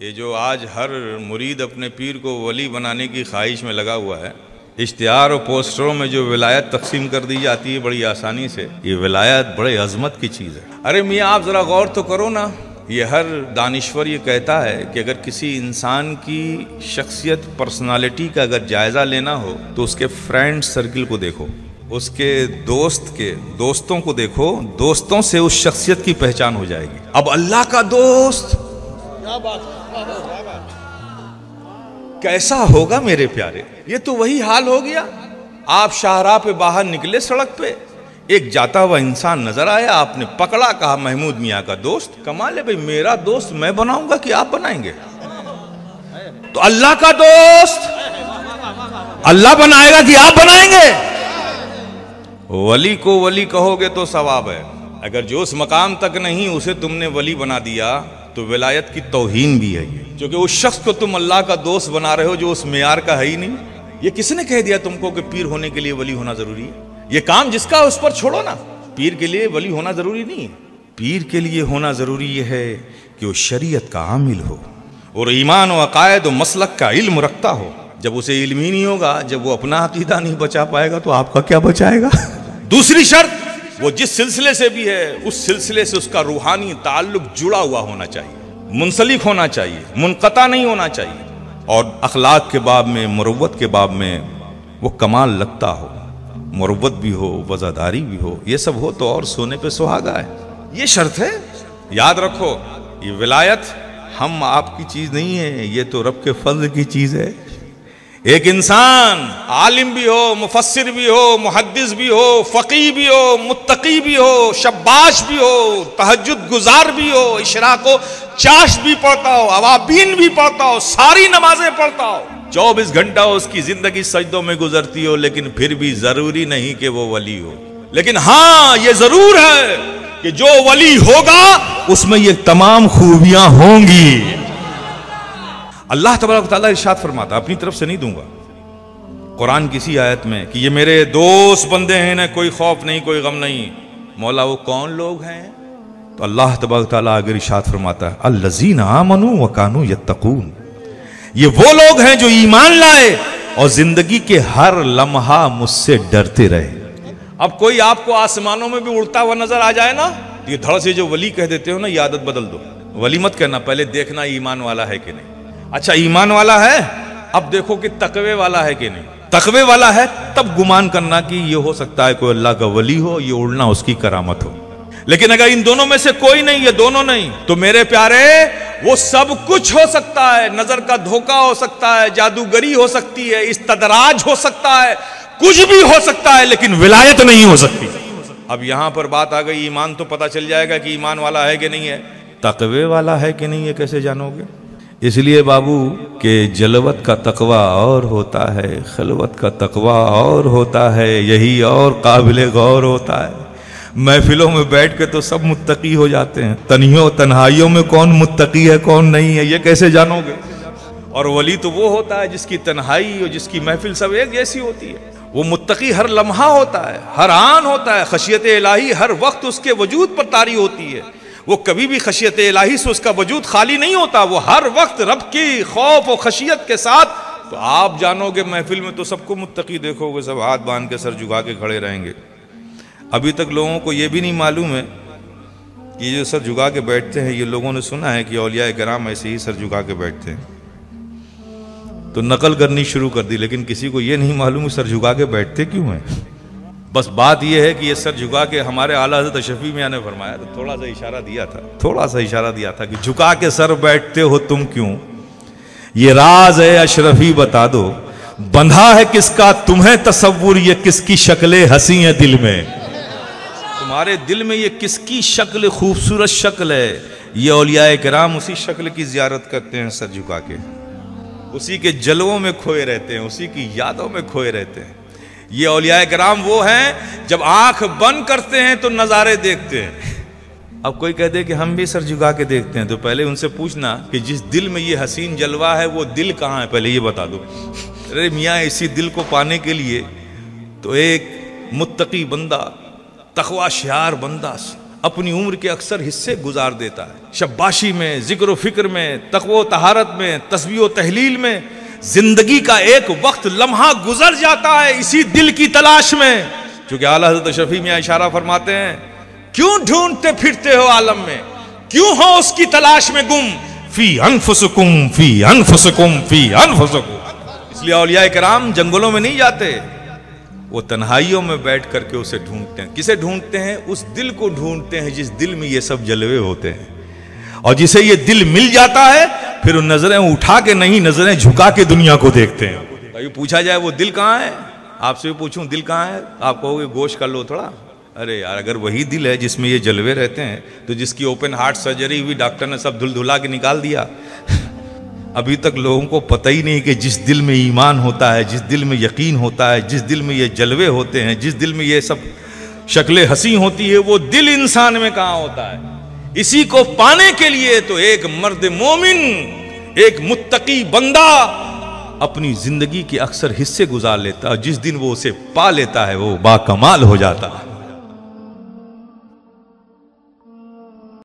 ये जो आज हर मुरीद अपने पीर को वली बनाने की ख्वाहिश में लगा हुआ है इश्तहार और पोस्टरों में जो विलायत तकसीम कर दी जाती है बड़ी आसानी से, ये विलायत बड़े अजमत की चीज़ है। अरे मियाँ, आप ज़रा गौर तो करो ना, ये हर दानश्वर ये कहता है कि अगर किसी इंसान की शख्सियत पर्सनालिटी का अगर जायज़ा लेना हो तो उसके फ्रेंड सर्किल को देखो, उसके दोस्त के, दोस्तों को देखो, दोस्तों से उस शख्सियत की पहचान हो जाएगी। अब अल्लाह का दोस्त, क्या बात कैसा होगा मेरे प्यारे? ये तो वही हाल हो गया। आप शाहराह पे बाहर निकले सड़क पे। एक जाता हुआ इंसान नज़र आया, आपने पकड़ा, कहा, महमूद मियाँ का दोस्त, कमाल है भाई, मेरा दोस्त मैं बनाऊँगा कि आप बनाएँगे? तो अल्लाह का दोस्त, अल्लाह बनाएगा कि आप बनाएँगे? वली को वली कहोगे तो सवाब है। अगर जो उस मकाम तक नहीं, उसे तुमने वली बना दिया तो विलायत की तोहीन भी है ये। क्योंकि उस शख्स को तुम अल्लाह का दोस्त बना रहे हो, जो उस मैार का है ही नहीं। ये किसने कह दिया तुमको कि पीर होने के लिए वली होना ज़रूरी है? ये काम जिसका उस पर छोड़ो ना। पीर के लिए वली होना ज़रूरी नहीं पीर के लिए होना ज़रूरी यह है कि वो शरीयत का आमिल हो और ईमान व अकायद व मसलक का इल्म रखता हो। जब उसे इल्म ही नहीं होगा, जब वो अपना अकीदा नहीं बचा पाएगा तो आपका क्या बचाएगा? दूसरी शर्त, वो जिस सिलसिले से भी है, उस सिलसिले से उसका रूहानी ताल्लुक जुड़ा हुआ होना चाहिए। मुंसलिक होना चाहिए, मुनकता नहीं होना चाहिए। और अखलाक के बाब में मुरवत के बाब में वो कमाल लगता हो। मुरवत भी हो, वज़ादारी भी हो, ये सब हो तो और सोने पे सुहागा है। ये शर्त है। याद रखो, ये विलायत, हम आपकी चीज़ नहीं है, ये तो रब के फल की चीज़ है। एक इंसान आलिम भी हो मुफसर भी हो मुहदस भी हो, फ़की भी हो, मुत्तकी भी हो, शब्बाश भी हो तहजद गुजार भी हो इशरा को चाश भी पढ़ता हो, अवाबीन भी पढ़ता हो, सारी नमाजें पढ़ता हो। चौबीस घंटा उसकी ज़िंदगी सजदों में गुजरती हो, लेकिन फिर भी ज़रूरी नहीं कि वो वली हो। लेकिन हाँ ये ज़रूर है कि जो वली होगा, उसमें ये तमाम खूबियाँ होंगी। अल्लाह तबारक ताला इरशाद फरमाता अपनी तरफ़ से नहीं दूँगा। कुरान किसी आयत में कि ये मेरे दोस्त बंदे हैं, ना कोई खौफ नहीं, कोई गम नहीं। मौला, वो कौन लोग हैं? तो अल्लाह तबारक अगर इरशाद फरमाता है, अल्लजीन आमनु वकानु यत्तकून। ये वो लोग हैं जो ईमान लाए और ज़िंदगी के हर लम्हा मुझसे डरते रहे। अब कोई आपको आसमानों में भी उड़ता हुआ नज़र आ जाए ना ये धड़ से जो वली कह देते हो ना, ये आदत बदल दो। वली मत कहना, पहले देखना ईमान वाला है कि नहीं। अच्छा ईमान वाला है? अब देखो कि तकवे वाला है कि नहीं। तकवे वाला है, तब गुमान करना कि ये हो सकता है कोई अल्लाह का वली हो, ये उड़ना उसकी करामत हो। लेकिन अगर इन दोनों में से कोई नहीं, ये दोनों नहीं तो मेरे प्यारे, वो सब कुछ हो सकता है। नज़र का धोखा हो सकता है, जादूगरी हो सकती है, इस्तदराज हो सकता है, कुछ भी हो सकता है, लेकिन विलायत नहीं हो सकती। अब यहाँ पर बात आ गई, ईमान तो पता चल जाएगा कि ईमान वाला है कि नहीं है। तकवे वाला है कि नहीं है कैसे जानोगे? इसलिए बाबू, के जलवत का तकवा और होता है, खलवत का तकवा और होता है, यही और काबिल गौर होता है। महफिलों में बैठ के तो सब मुत्तकी हो जाते हैं। तनियों तन्हाइयों में कौन मुत्तकी है, कौन नहीं है, ये कैसे जानोगे? और वली तो वो होता है जिसकी तन्हाई और जिसकी महफिल सब एक जैसी होती है। वो मुत्तकी हर लम्हा होता है, हर आन होता है, खशियत इलाही हर वक्त उसके वजूद पर तारी होती है। वो कभी भी खशियत इलाही से उसका वजूद खाली नहीं होता, वो हर वक्त रब की खौफ और खशियत के साथ तो आप जानोगे महफिल में तो सबको मुत्तकी देखोगे, सब हाथ बाँध के सर झुका के खड़े रहेंगे। अभी तक लोगों को ये भी नहीं मालूम है कि जो सर झुका के बैठते हैं, ये लोगों ने सुना है कि अलिया कराम ऐसे ही सर झुका के बैठते हैं। तो नकल करनी शुरू कर दी, लेकिन किसी को ये नहीं मालूम सर झुका के बैठते क्यों हैं। बस बात यह है कि ये सर झुका के हमारे आला हज़रत शफी मियाँ ने फरमाया तो थोड़ा सा इशारा दिया था, थोड़ा सा इशारा दिया था कि झुका के सर बैठते हो तुम क्यों? ये राज है, अशरफी बता दो, बंधा है किसका, तुम्हें तस्वुर ये किसकी शक्लें हँसी है दिल में? तुम्हारे दिल में ये किसकी शक्ल, खूबसूरत शक्ल है? ये औलिया कराम उसी शक्ल की जियारत करते हैं सर झुका के। उसी के जलवों में खोए रहते हैं, उसी की यादों में खोए रहते हैं। ये औलिया कराम वो हैं, जब आँख बंद करते हैं तो नज़ारे देखते हैं। अब कोई कह दे कि हम भी सर झुका के देखते हैं तो पहले उनसे पूछना कि जिस दिल में ये हसीन जलवा है, वो दिल कहाँ है? पहले ये बता दो। अरे मियाँ, इसी दिल को पाने के लिए तो एक मुत्तकी बंदा, तखवा शार बंदा अपनी उम्र के अक्सर हिस्से गुजार देता है। शब्बाशी में ज़िक्र फ़िक्र में तकवो तहारत में तस्वीर तहलील में ज़िंदगी का एक वक्त लम्हा गुजर जाता है इसी दिल की तलाश में। क्योंकि आला हज़रत शफी में इशारा फरमाते हैं, क्यों ढूंढते फिरते हो आलम में? क्यों हो उसकी तलाश में गुम? फ़ी अनफुसकुम फ़ी अनफुसकुम फ़ी अनफुसकुम। इसलिए औलिया कराम जंगलों में नहीं जाते। वो तन्हाइयों में बैठ करके उसे ढूंढते हैं। किसे ढूंढते हैं? उस दिल को ढूंढते हैं जिस दिल में ये सब जलवे होते हैं। और जिसे ये दिल मिल जाता है फिर नज़रें उठा के नहीं, नज़रें झुका के दुनिया को देखते हैं। भाई पूछा जाए, वो दिल कहाँ है? आपसे भी पूछूँ, दिल कहाँ है? आप कहोगे गोश कर लो थोड़ा। अरे यार, अगर वही दिल है जिसमें ये जलवे रहते हैं तो जिसकी ओपन हार्ट सर्जरी हुई डॉक्टर ने सब धुल धुला के निकाल दिया। अभी तक लोगों को पता ही नहीं कि जिस दिल में ईमान होता है, जिस दिल में यकीन होता है, जिस दिल में ये जलवे होते हैं, जिस दिल में ये सब शक्लें हँसी होती है, वो दिल इंसान में कहाँ होता है? इसी को पाने के लिए तो एक मर्द मोमिन, एक मुत्तकी बंदा अपनी ज़िंदगी के अक्सर हिस्से गुजार लेता जिस दिन वो उसे पा लेता है, वो बाकमाल हो जाता है।